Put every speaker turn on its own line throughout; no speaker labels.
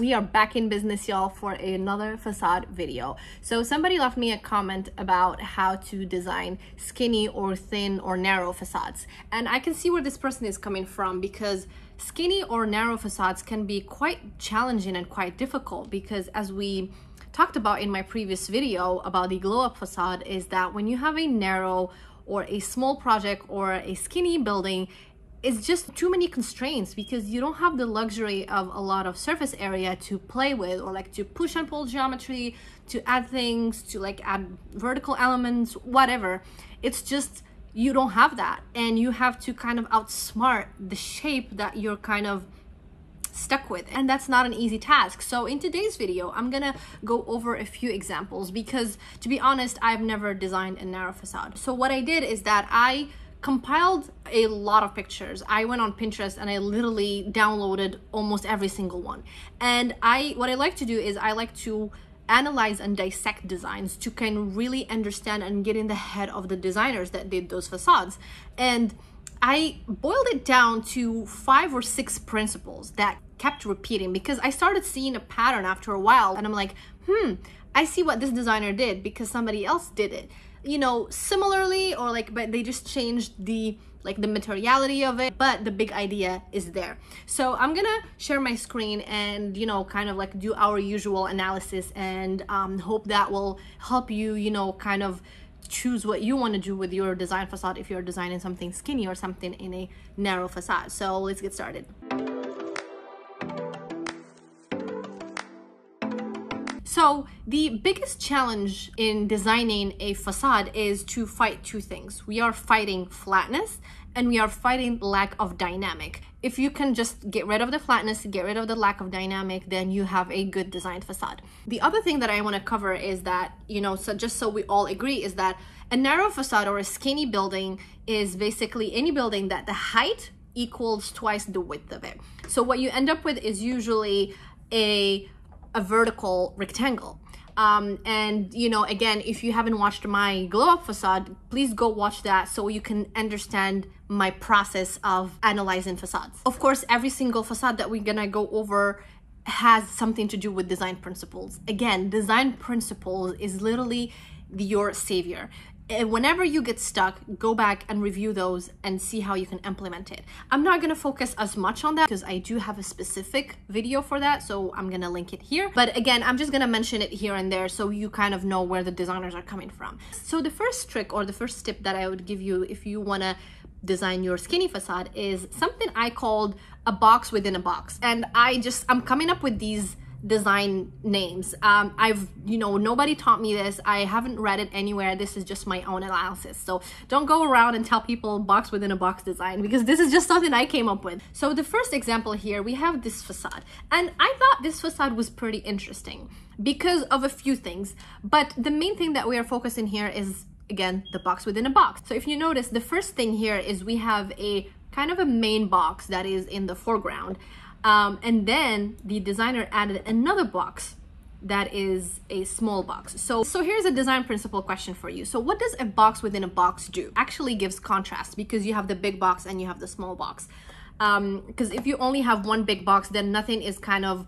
We are back in business, y'all, for another facade video. So somebody left me a comment about how to design skinny or thin or narrow facades. And I can see where this person is coming from because skinny or narrow facades can be quite challenging and quite difficult because as we talked about in my previous video about the glow up facade is that when you have a narrow or a small project or a skinny building, it's just too many constraints because you don't have the luxury of a lot of surface area to play with or like to push and pull geometry to add things to like add vertical elements whatever. It's just you don't have that and you have to kind of outsmart the shape that you're kind of stuck with and that's not an easy task. So in today's video i'm gonna go over a few examples because to be honest i've never designed a narrow facade. So what i did is that i compiled a lot of pictures. I went on Pinterest and I literally downloaded almost every single one. And I what I like to do is I like to analyze and dissect designs to kind of really understand and get in the head of the designers that did those facades. And I boiled it down to five or six principles that kept repeating because I started seeing a pattern after a while and I'm like, hmm, I see what this designer did because somebody else did it you know similarly or like but they just changed the like the materiality of it but the big idea is there. So i'm gonna share my screen and you know kind of like do our usual analysis and um, hope that will help you you know kind of choose what you want to do with your design facade if you're designing something skinny or something in a narrow facade. So let's get started So the biggest challenge in designing a facade is to fight two things. We are fighting flatness and we are fighting lack of dynamic. If you can just get rid of the flatness, get rid of the lack of dynamic, then you have a good designed facade. The other thing that I want to cover is that, you know, so just so we all agree is that a narrow facade or a skinny building is basically any building that the height equals twice the width of it. So what you end up with is usually a a vertical rectangle. Um, and you know, again, if you haven't watched my glow up facade, please go watch that so you can understand my process of analyzing facades. Of course, every single facade that we're gonna go over has something to do with design principles. Again, design principles is literally your savior Eh, whenever you get stuck, go back and review those and see how you can implement it. I'm not gonna focus as much on that because I do have a specific video for that, so I'm gonna link it here. But again, I'm just gonna mention it here and there so you kind of know where the designers are coming from. So the first trick or the first tip that I would give you if you wanna design your skinny facade is something I called a box within a box. And I just, I'm coming up with these design names. Um, I've, you know, nobody taught me this. I haven't read it anywhere. This is just my own analysis. So don't go around and tell people box within a box design because this is just something I came up with. So the first example here, we have this facade. And I thought this facade was pretty interesting because of a few things. But the main thing that we are focusing here is, again, the box within a box. So if you notice, the first thing here is we have a kind of a main box that is in the foreground. Um, and then the designer added another box that is a small box. So, so here's a design principle question for you. So what does a box within a box do? Actually gives contrast because you have the big box and you have the small box. Because um, if you only have one big box, then nothing is kind of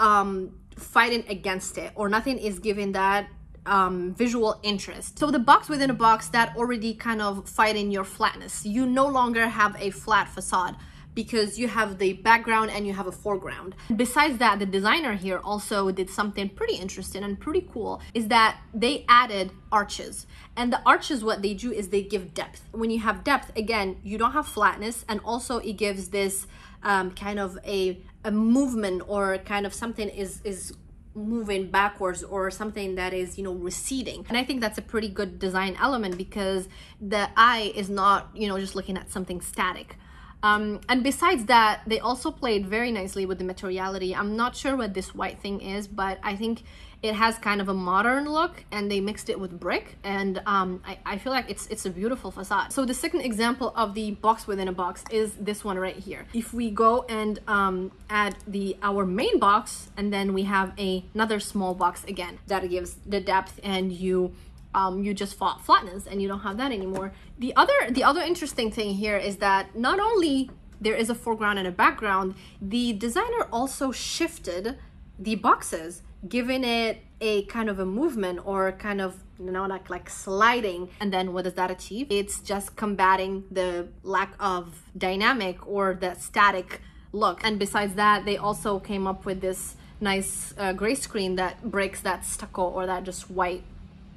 um, fighting against it or nothing is giving that um, visual interest. So the box within a box that already kind of fighting your flatness. You no longer have a flat facade because you have the background and you have a foreground. Besides that, the designer here also did something pretty interesting and pretty cool is that they added arches. And the arches, what they do is they give depth. When you have depth, again, you don't have flatness and also it gives this um, kind of a, a movement or kind of something is, is moving backwards or something that is you know receding and i think that's a pretty good design element because the eye is not you know just looking at something static um, and besides that, they also played very nicely with the materiality. I'm not sure what this white thing is, but I think it has kind of a modern look and they mixed it with brick and um, I, I, feel like it's it's a beautiful facade. So the second example of the box within a box is this one right here. If we go and um, add the our main box and then we have a, another small box again that gives the depth and you um, you just fought flatness and you don't have that anymore. The other the other interesting thing here is that not only there is a foreground and a background, the designer also shifted the boxes, giving it a kind of a movement or kind of you know like like sliding. And then what does that achieve? It's just combating the lack of dynamic or the static look. And besides that they also came up with this nice uh, gray screen that breaks that stucco or that just white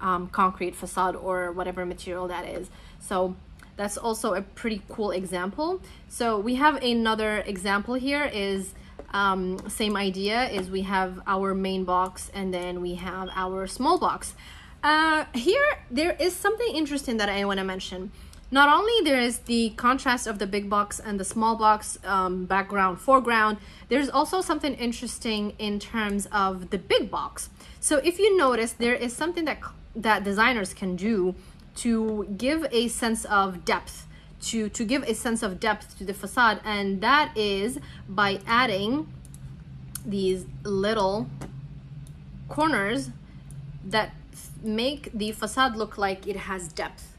um, concrete facade or whatever material that is. So that's also a pretty cool example. So we have another example here is um, same idea is we have our main box and then we have our small box. Uh, here there is something interesting that I want to mention. Not only there is the contrast of the big box and the small box um, background foreground there's also something interesting in terms of the big box. So if you notice there is something that that designers can do to give a sense of depth to to give a sense of depth to the facade. And that is by adding these little corners that make the facade look like it has depth.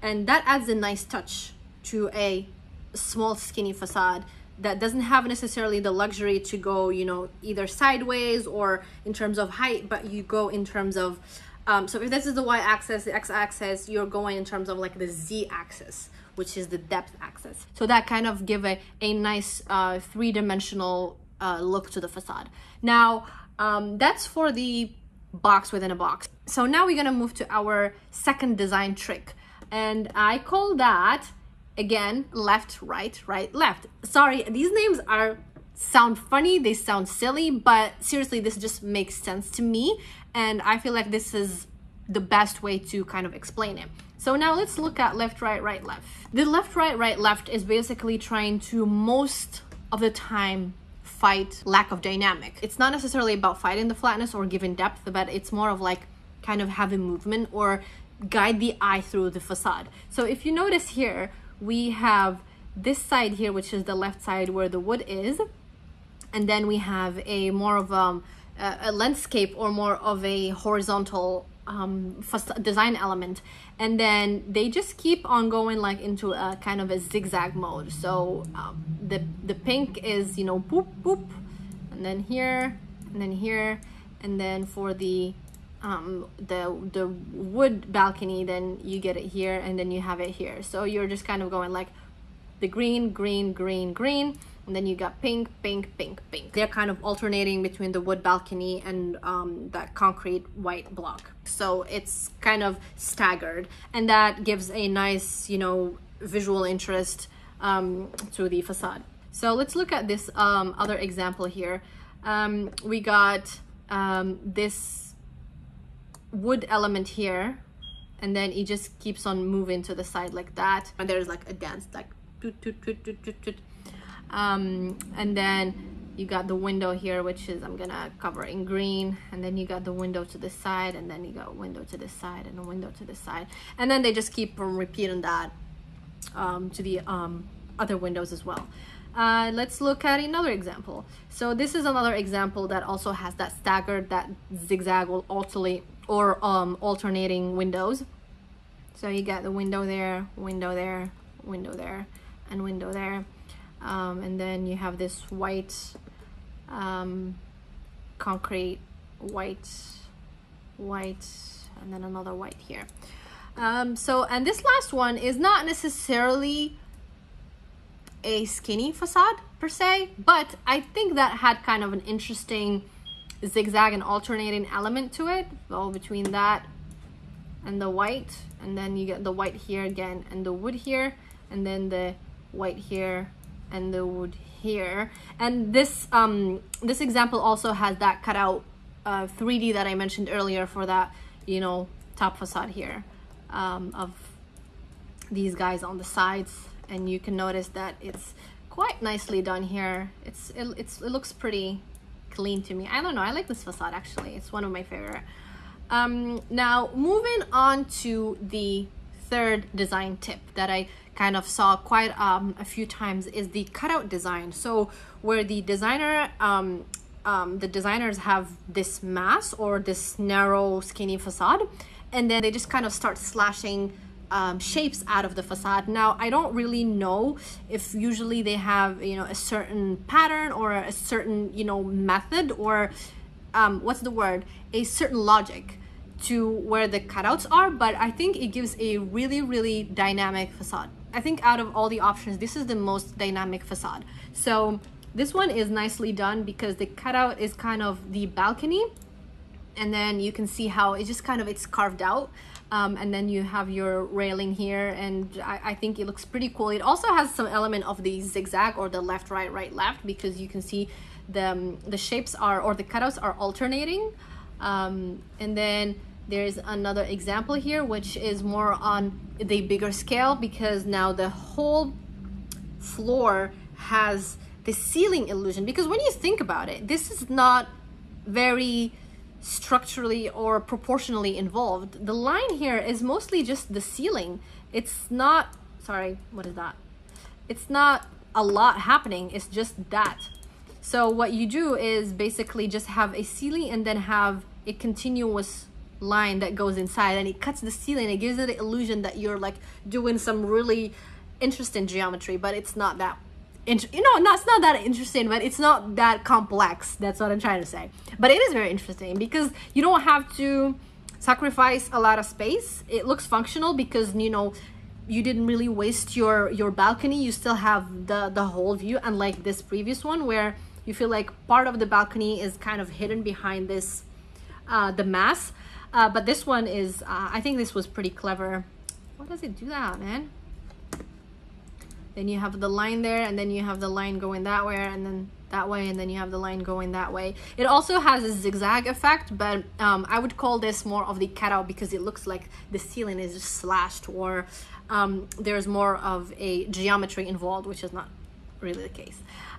And that adds a nice touch to a small skinny facade that doesn't have necessarily the luxury to go you know either sideways or in terms of height but you go in terms of um, so if this is the y-axis the x-axis you're going in terms of like the z-axis which is the depth axis. So that kind of give a, a nice uh, three-dimensional uh, look to the facade. Now um, that's for the box within a box. So now we're gonna move to our second design trick. And I call that again left right right left. Sorry these names are sound funny they sound silly but seriously this just makes sense to me and I feel like this is the best way to kind of explain it so now let's look at left right right left the left right right left is basically trying to most of the time fight lack of dynamic it's not necessarily about fighting the flatness or giving depth but it's more of like kind of having movement or guide the eye through the facade. So if you notice here, we have this side here, which is the left side where the wood is. And then we have a more of um, a, a landscape or more of a horizontal um, design element. And then they just keep on going like into a kind of a zigzag mode. So um, the, the pink is, you know, boop, boop, and then here, and then here. And then for the um, the the wood balcony then you get it here and then you have it here so you're just kind of going like the green green green green and then you got pink pink pink pink. They're kind of alternating between the wood balcony and um, that concrete white block. So it's kind of staggered. And that gives a nice you know visual interest um, to the facade. So let's look at this um, other example here. Um, we got um, this wood element here. And then it just keeps on moving to the side like that. And there's like a dance like toot, toot, toot, toot, toot, toot. Um, and then you got the window here which is I'm gonna cover in green and then you got the window to the side and then you got window to the side and a window to the side and then they just keep repeating that um, to the um, other windows as well uh, let's look at another example so this is another example that also has that staggered that zigzag or um, alternating windows. So you got the window there, window there, window there, and window there. Um, and then you have this white um, concrete, white, white, and then another white here. Um, so, and this last one is not necessarily a skinny facade per se, but I think that had kind of an interesting zigzag and alternating element to it all between that and the white and then you get the white here again and the wood here and then the white here and the wood here and this um this example also has that cutout uh 3d that i mentioned earlier for that you know top facade here um, of these guys on the sides and you can notice that it's quite nicely done here it's it, it's it looks pretty clean to me. I don't know. I like this facade actually. It's one of my favorite. Um, now moving on to the third design tip that I kind of saw quite um, a few times is the cutout design. So where the designer, um, um, the designers have this mass or this narrow skinny facade and then they just kind of start slashing um, shapes out of the facade. Now, I don't really know if usually they have, you know, a certain pattern or a certain, you know, method or um, what's the word? A certain logic to where the cutouts are, but I think it gives a really, really dynamic facade. I think out of all the options, this is the most dynamic facade. So this one is nicely done because the cutout is kind of the balcony and then you can see how it just kind of it's carved out um, and then you have your railing here and I, I, think it looks pretty cool it also has some element of the zigzag or the left right right left because you can see the um, the shapes are or the cutouts are alternating um, and then there's another example here which is more on the bigger scale because now the whole floor has the ceiling illusion because when you think about it this is not very structurally or proportionally involved. The line here is mostly just the ceiling. It's not, sorry, what is that? It's not a lot happening, it's just that. So what you do is basically just have a ceiling and then have a continuous line that goes inside and it cuts the ceiling. It gives it the illusion that you're like doing some really interesting geometry, but it's not that you know, not, it's not that interesting, but it's not that complex. That's what I'm trying to say. But it is very interesting because you don't have to sacrifice a lot of space. It looks functional because, you know, you didn't really waste your, your balcony. You still have the, the whole view, unlike this previous one where you feel like part of the balcony is kind of hidden behind this, uh, the mass. Uh, but this one is, uh, I think this was pretty clever. Why does it do that, man? then you have the line there and then you have the line going that way and then that way and then you have the line going that way it also has a zigzag effect but um, I would call this more of the cutout because it looks like the ceiling is just slashed or um, there's more of a geometry involved which is not really the case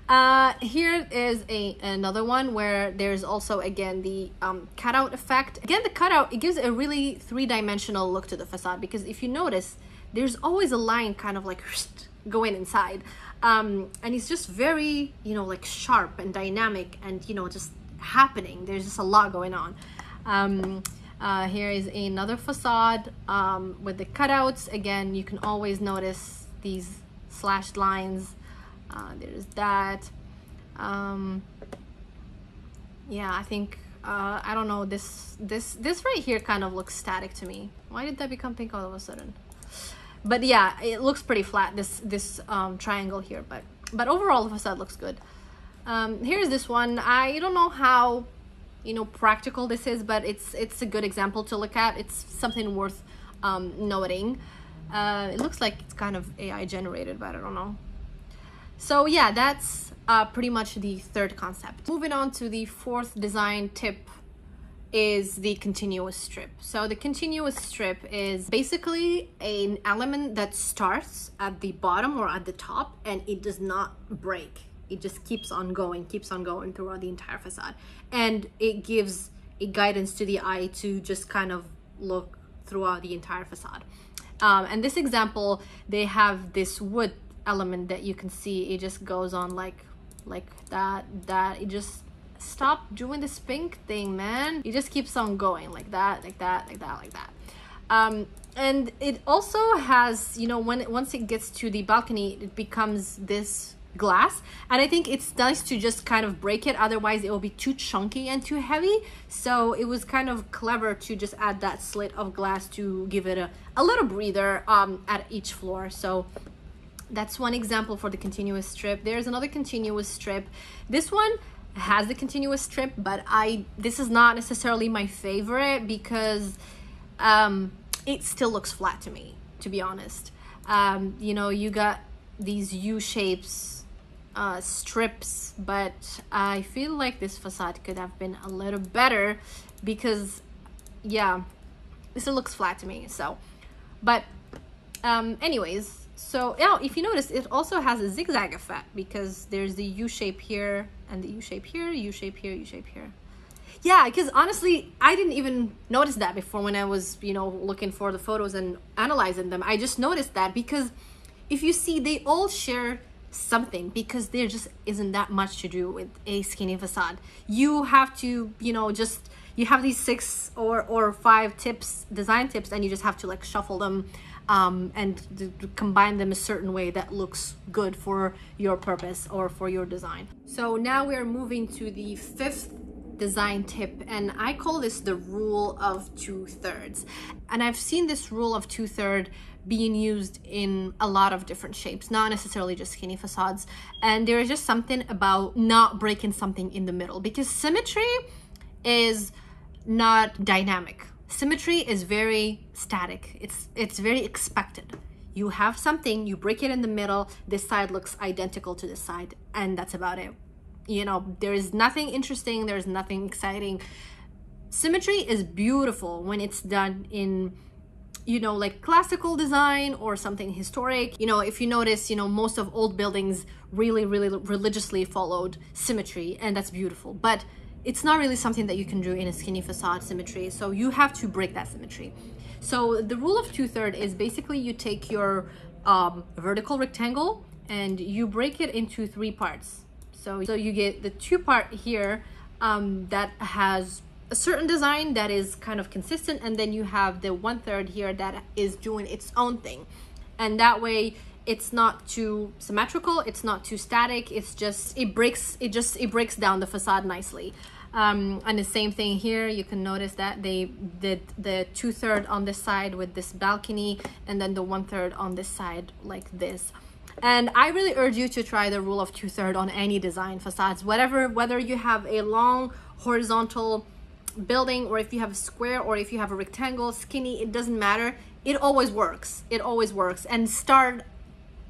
uh, here is a another one where there's also again the um, cutout effect. Again the cutout it gives a really three-dimensional look to the facade because if you notice there's always a line kind of like going inside. Um, and it's just very you know like sharp and dynamic and you know just happening. There's just a lot going on. Um, uh, here is another facade um, with the cutouts. Again you can always notice these slashed lines uh, there's that. Um, yeah I think uh, I don't know this this this right here kind of looks static to me. Why did that become pink all of a sudden? But yeah it looks pretty flat this this um, triangle here but but overall of the facade looks good. Um, here's this one. I don't know how you know practical this is but it's it's a good example to look at. It's something worth um, noting. Uh, it looks like it's kind of AI generated but I don't know so yeah that's uh, pretty much the third concept moving on to the fourth design tip is the continuous strip. So the continuous strip is basically an element that starts at the bottom or at the top and it does not break. It just keeps on going, keeps on going throughout the entire facade. And it gives a guidance to the eye to just kind of look throughout the entire facade. Um, and this example, they have this wood element that you can see. It just goes on like like that, that. It just stop doing this pink thing, man. It just keeps on going like that, like that, like that, like that. Um, and it also has, you know, when once it gets to the balcony, it becomes this glass and i think it's nice to just kind of break it otherwise it will be too chunky and too heavy so it was kind of clever to just add that slit of glass to give it a, a little breather um, at each floor so that's one example for the continuous strip. There's another continuous strip. This one has the continuous strip but I this is not necessarily my favorite because um, it still looks flat to me to be honest. Um, you know you got these U shapes uh, strips but I feel like this facade could have been a little better because yeah this looks flat to me so. But um, anyways so now if you notice, it also has a zigzag effect because there's the U shape here and the U shape here, U shape here, U shape here. Yeah, because honestly, I didn't even notice that before when I was, you know, looking for the photos and analyzing them. I just noticed that because if you see, they all share something because there just isn't that much to do with a skinny facade. You have to, you know, just you have these six or or five tips, design tips, and you just have to like shuffle them um, and combine them a certain way that looks good for your purpose or for your design. So now we're moving to the fifth design tip and I call this the rule of two thirds. And I've seen this rule of two third being used in a lot of different shapes, not necessarily just skinny facades. And there is just something about not breaking something in the middle because symmetry is not dynamic. Symmetry is very static. It's it's very expected. You have something, you break it in the middle, this side looks identical to this side, and that's about it. You know, there is nothing interesting, there's nothing exciting. Symmetry is beautiful when it's done in you know like classical design or something historic you know if you notice you know most of old buildings really really religiously followed symmetry and that's beautiful but it's not really something that you can do in a skinny facade symmetry. So you have to break that symmetry. So the rule of two third is basically you take your um, vertical rectangle and you break it into three parts. So, so you get the two part here um, that has a certain design that is kind of consistent and then you have the one third here that is doing its own thing. And that way it's not too symmetrical it's not too static it's just it breaks it just it breaks down the facade nicely um, and the same thing here. You can notice that they did the two-third on this side with this balcony and then the one-third on this side like this. And I really urge you to try the rule of two-third on any design facades whatever whether you have a long horizontal building or if you have a square or if you have a rectangle skinny it doesn't matter. It always works. It always works. And start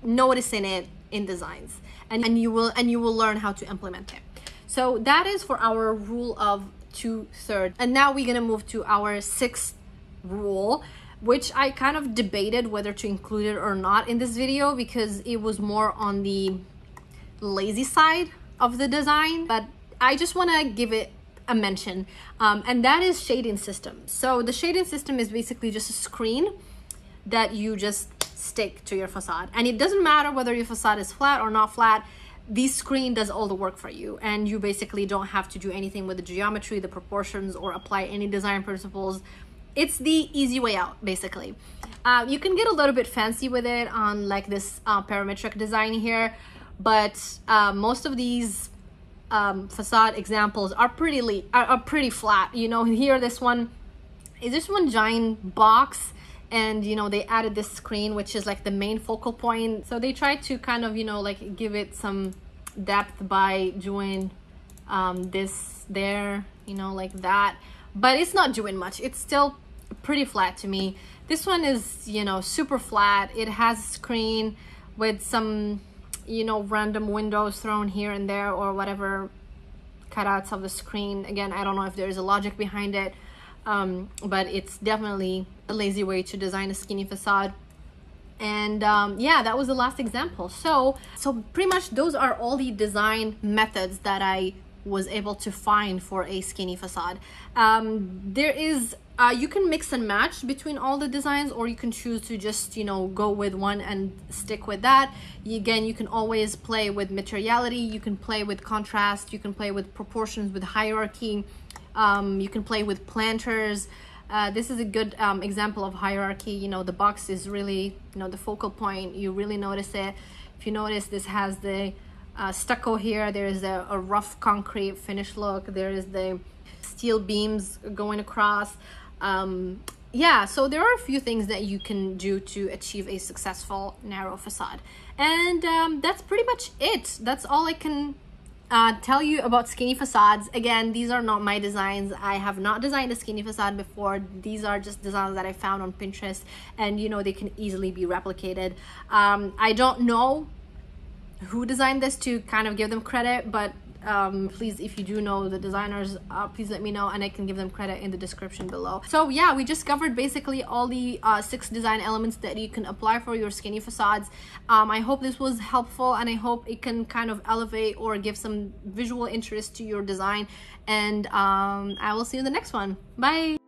noticing it in designs. And, and you will and you will learn how to implement it so that is for our rule of two thirds and now we're gonna move to our sixth rule which I kind of debated whether to include it or not in this video because it was more on the lazy side of the design. But I just want to give it a mention um, and that is shading system. So the shading system is basically just a screen that you just stick to your facade. And it doesn't matter whether your facade is flat or not flat, this screen does all the work for you and you basically don't have to do anything with the geometry, the proportions, or apply any design principles. It's the easy way out, basically. Uh, you can get a little bit fancy with it on like this uh, parametric design here, but uh, most of these um, facade examples are pretty are, are pretty flat. You know, here this one is this one giant box and you know they added this screen which is like the main focal point. So they tried to kind of you know like give it some depth by doing um, this there you know like that. But it's not doing much. It's still pretty flat to me. This one is you know super flat. It has a screen with some you know random windows thrown here and there or whatever cutouts of the screen. Again I don't know if there's a logic behind it um, but it's definitely a lazy way to design a skinny facade. And um, yeah that was the last example. So so pretty much those are all the design methods that I was able to find for a skinny facade. Um, there is uh, you can mix and match between all the designs or you can choose to just you know go with one and stick with that. Again you can always play with materiality. You can play with contrast. You can play with proportions with hierarchy um, you can play with planters. Uh, this is a good um, example of hierarchy. You know, the box is really, you know, the focal point. You really notice it. If you notice, this has the uh, stucco here. There is a, a, rough concrete finish look. There is the steel beams going across. Um, yeah, so there are a few things that you can do to achieve a successful narrow facade. And um, that's pretty much it. That's all I can uh, tell you about skinny facades. Again, these are not my designs. I have not designed a skinny facade before. These are just designs that I found on Pinterest and you know, they can easily be replicated. Um, I don't know who designed this to kind of give them credit, but um, please if you do know the designers uh, please let me know and I can give them credit in the description below. So yeah we just covered basically all the uh, six design elements that you can apply for your skinny facades. Um, I hope this was helpful and I hope it can kind of elevate or give some visual interest to your design. And um, I will see you in the next one. Bye